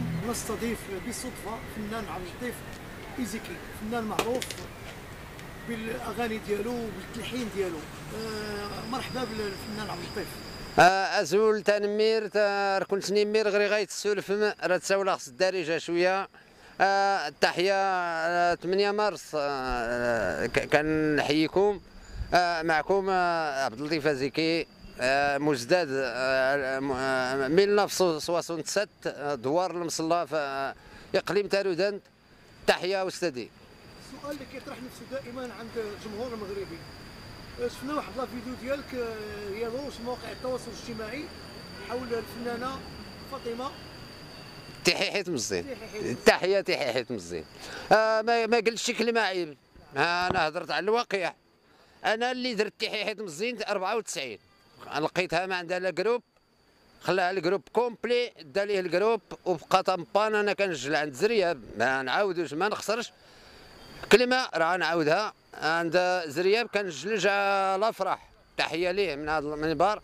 اليوم نستضيف بالصدفه فنان عبد اللطيف إيزيكي فنان معروف بالأغاني ديالو بالتلحين ديالو. آه، مرحبا بالفنان عبد اللطيف. آه، أزول تنمير كنت نمير غير غيتسولف راه تساولا خص الدارجة شوية. آه، التحية آه، 8 مارس كنحييكم. معكم عبد اللطيف ازيكي آه، مجدد آه، م- آه، 1967 آه، دوار المصلى في إقليم تارودان تحية أستاذي. السؤال اللي كيطرح نفسه دائما عند الجمهور المغربي. شفنا واحد لا فيديو ديالك يدور في مواقع التواصل الاجتماعي حول الفنانة فاطمة. تحيحيت مزين تحيحيت. تحية تحيحيت مزين آه ما ما قلتش شي كلمه عيب آه أنا هضرت على الواقع. أنا اللي درت تحيحيت مزين 94 لقيتها ما عندها لا جروب خلاها الجروب كومبلي دا ليه الجروب وبقى طمبان أنا كنجل عند زرياب ما نعاودوش ما نخسرش. كلمة راه نعاودها عند زرياب كنجلج على الافراح تحية ليه من هذا المنبر.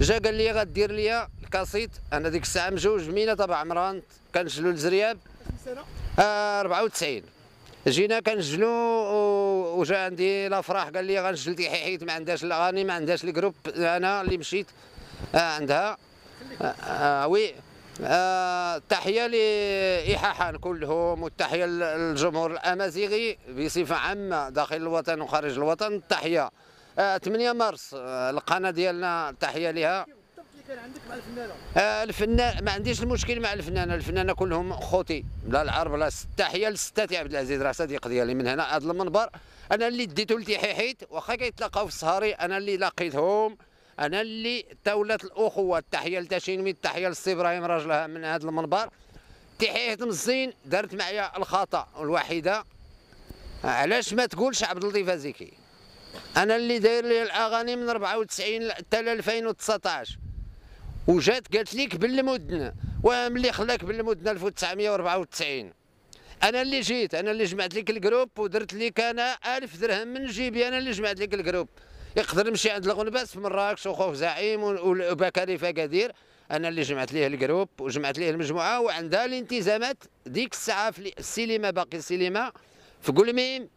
جا قال لي غدير لي الكاسيت أنا ديك الساعة مجوج مينا تبع عمران كنجلو لزرياب سنة؟ آه 94 جينا كنجلو و- وجا عندي الافراح قال لي غنجل تحيحيت ما عندهاش الاغاني ما عندهاش الجروب أنا اللي مشيت آه عندها. آه آه وي. آه تحيه لايحاحان كلهم والتحية للجمهور الأمازيغي بصفة عامة داخل الوطن وخارج الوطن. تحيه آه 8 مارس آه القناة ديالنا تحيه لها كان عندك مع الفنانه آه، الفنان ما عنديش المشكل مع الفنانه الفنانه كلهم خوتي. لا العرب لا تحيه للستات عبد العزيز راه صديق ديالي من هنا هذا المنبر. أنا اللي ديتو لتحيحيت واخا كيتلاقاو في السهاري أنا اللي لقيتهم أنا اللي تولت الاخوه التحيه لتشينمي التحيه للسي إبراهيم راجلها من هذا المنبر. تحيحيت مزين دارت معايا الخطأ الوحيدة. علاش ما تقولش عبد اللطيف أزيكي؟ أنا اللي داير لي الأغاني من 94 حتى 2019 وجات قالت لك بالمدن وملي خلاك بالمدن 1994 أنا اللي جيت أنا اللي جمعت لك ال groupe ودرت لك أنا 1000 درهم من جيبي أنا اللي جمعت لك ال groupe. يقدر نمشي عند الغنباس في مراكش وخوف زعيم وبكري فقادير أنا اللي جمعت ليه ال groupe وجمعت ليه المجموعة وعندها الالتزامات ديك الساعة في السينما باقي السينما. في قلميم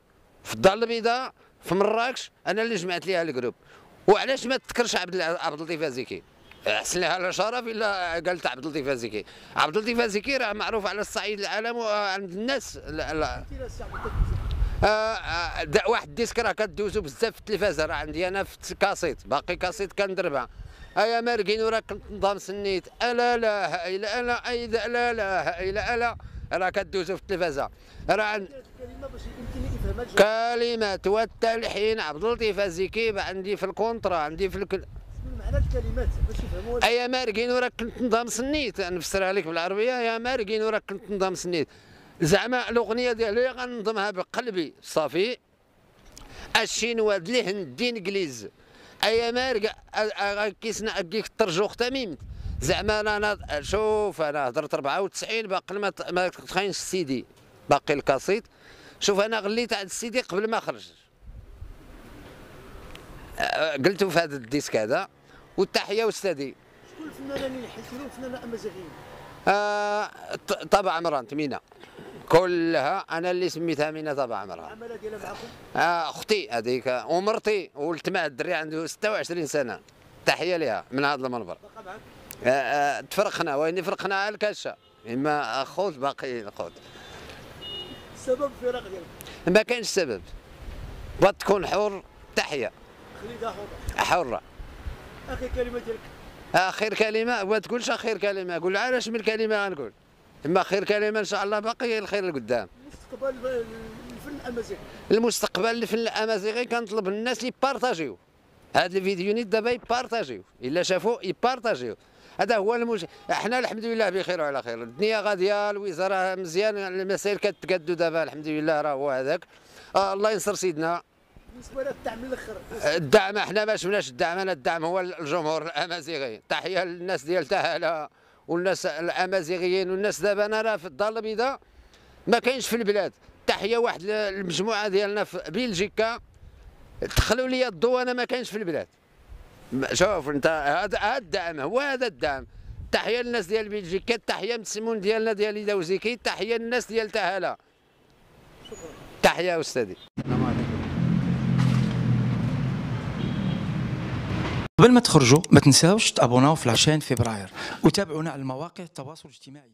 في الدار البيضاء في مراكش أنا اللي جمعت ليها ال groupe. وعلاش ما تذكرش عبد اللطيف أزيكي؟ أحسن لها شرف إلا قالت عبد اللطيف ازيكي عبد اللطيف ازيكي راه معروف على الصعيد العالم وعند الناس. لا لا. آه، آه، واحد الديسك راه كدوزو بزاف في التلفازة. راه عندي أنا في كاسيت. باقي كاسيت كندربها أيا ماركين وراه كنت نظام سنيت. ألا لا إلا ألا ايدا لا لا إلا ألا. راه كدوزو في التلفازة. راه. كلمات والتلحين. عبد اللطيف الزكي عندي في الكونترا عندي في الكل معنى الكلمات باش يفهموها ايا ماركين وراك كنت نظام سنيت نفسرها لك بالعربية يا ماركين وراك كنت نظام سنيت. زعما الأغنية ديالي غنظمها بقلبي صافي. الشينوا الهند إنجليز. ايا مارك كيسنا كيك الترجوخ تميم زعما أنا شوف أنا هضرت 94 باقي ما تخاينش السيدي باقي الكاسيت. شوف أنا غليت عند السيدي قبل ما خرج أه، قلتو في هذا الديسك هذا. والتحية استاذي شكون الفنانة اللي فنانة امازيغيين آه ط- طبع عمران تمينة كلها أنا اللي سميتها مينا طبع عمران. العماله ديالها معكم؟ آه أختي هذيك ومرتي ولد مع الدري عنده 26 سنة. تحية لها من هذا المنبر. آه آه تفرقنا وين فرقنا على الكاشه إما أخوت باقي اخوت السبب الفراق ديالك؟ ما كانش سبب. بغات تكون حر تحية. خليها حرة. حرة. أخي كلمة ديالك. آخر كلمة؟ ما تقولش آخر كلمة. قول علاش من كلمه غنقول؟ إما خير كلمة إن شاء الله باقي الخير لقدام. مستقبل الفن الأمازيغي. المستقبل اللي في الأمازيغي كنطلب الناس يبارطاجيو. هاد الفيديوهات دابا يبارطاجيو. إلا شافوا يبارطاجيو. هذا هو المش... إحنا الحمد لله بخير وعلى خير. الدنيا غادية الوزارة مزيان المسائل كتقادو دابا الحمد لله راه هو هذاك. آه الله ينصر سيدنا. بالنسبة للدعم الأخر. الدعم إحنا ما شفناش الدعم أنا الدعم هو الجمهور الأمازيغي. تحية للناس ديال تهلا والناس الأمازيغيين والناس دابا. أنا راه في الدار البيضاء ما كاينش في البلاد. تحية واحد المجموعه ديالنا في بلجيكا. دخلوا لي الضوء أنا ما كاينش في البلاد. شوف أنت هذا الدعم هو هذا الدعم. تحية للناس ديال بلجيكا تحية من ديالنا ديال ليدا وزيكي تحية للناس ديال تهلا تحية أستاذي. قبل ما تخرجوا ما تنساوش تابوناو في العشرين فبراير وتابعونا على المواقع التواصل الاجتماعي.